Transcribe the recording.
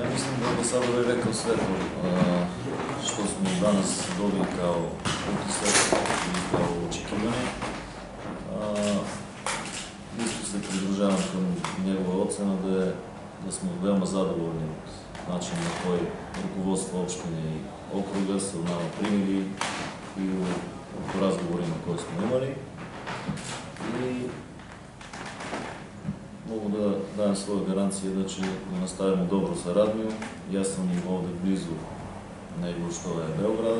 Ja mislim da bi sad ovaj rekao sve to što smo danas dobili kao utisak i kao očekivanje. Мисля се придържавам към негова оцена да, е, да сме veoma zadovoljni от начин на кой руководства община и округа, сравнава примери и от разговори, на които сме имали. mogu da dajem svoje garancije da će da nastavimo dobro saradnju. Ja sam ovde blizu nego što je Beograd,